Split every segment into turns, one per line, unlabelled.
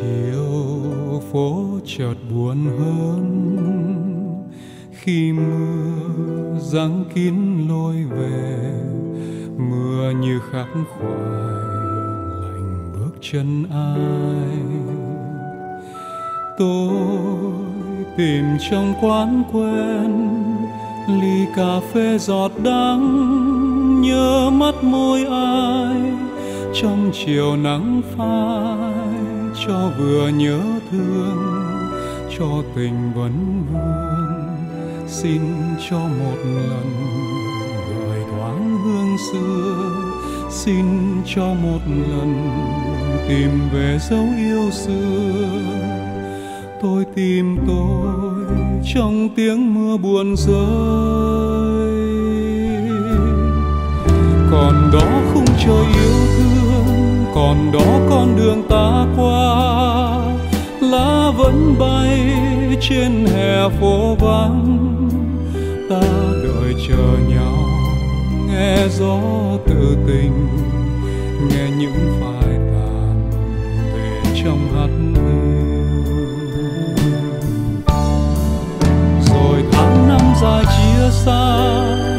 chiều phố chợt buồn hơn. Khi mưa giăng kín lối về, mưa như khắc khoải lạnh bước chân ai. Tôi tìm trong quán quen ly cà phê giọt đắng, nhớ mắt môi ai trong chiều nắng phai cho vừa nhớ thương, cho tình vẫn vương. Xin cho một lần gợi thoáng hương xưa. Xin cho một lần tìm về dấu yêu xưa. Tôi tìm tôi trong tiếng mưa buồn rơi. Còn đó không trời yêu thương còn đó con đường ta qua. Lá vẫn bay trên hè phố vắng. Ta đợi chờ nhau, nghe gió tự tình, nghe những phai tàn về trong hát hiu rồi tháng năm dài chia xa,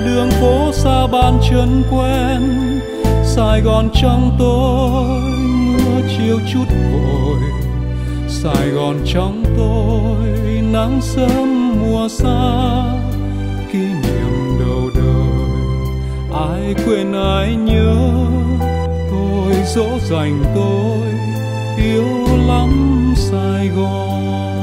đường phố xa ban chân quen sài gòn trong tôi mưa chiều chút vội. Sài gòn trong tôi nắng sớm, mùa xa. Kỷ niệm đầu đời, ai quên ai nhớ? Tôi dỗ dành tôi, yêu lắm sài gòn.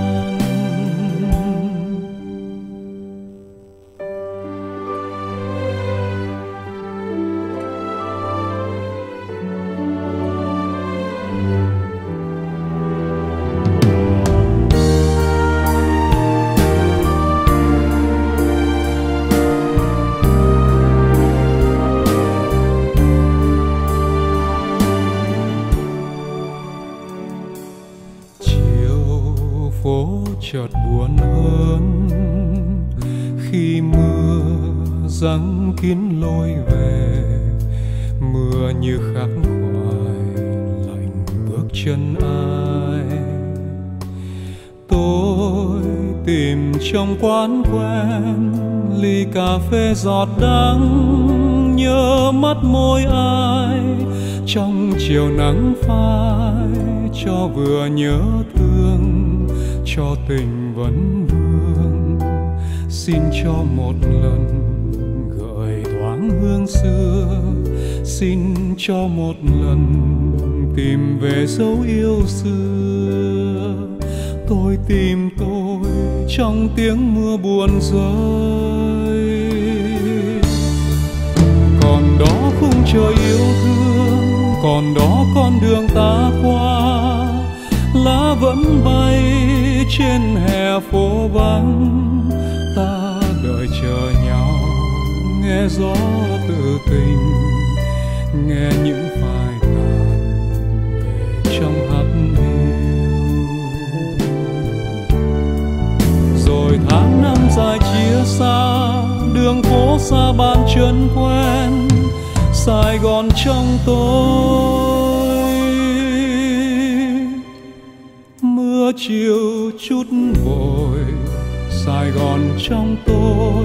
Chợt buồn hơn. Khi mưa giăng kín lối về, mưa như khắc khoải lạnh bước chân ai. Tôi tìm trong quán quen ly cà phê giọt đắng, nhớ mắt môi ai. Trong chiều nắng phai cho vừa nhớ thương cho tình vẫn vương. Xin cho một lần gợi thoáng hương xưa. Xin cho một lần tìm về dấu yêu xưa. Tôi tìm tôi trong tiếng mưa buồn rơi. Còn đó khung trời yêu thương, còn đó con đường ta qua. Lá vẫn bay trên hè phố vắng, ta đợi chờ nhau, nghe gió tự tình, nghe những phai tàn về trong hắt hiu rồi tháng năm dài chia xa, đường phố xa ban chân quen, sài gòn trong tôi mưa chiều chút vội, sài gòn trong tôi,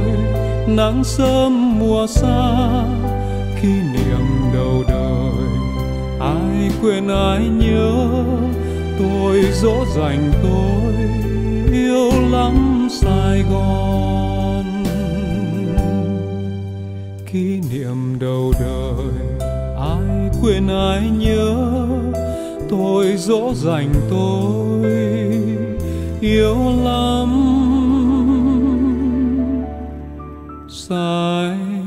nắng sớm mùa xa. Kỷ niệm đầu đời, ai quên ai nhớ? Tôi dỗ dành tôi, yêu lắm sài gòn. Kỷ niệm đầu đời, ai quên ai nhớ? Tôi dỗ dành tôi yêu lắm. Sai.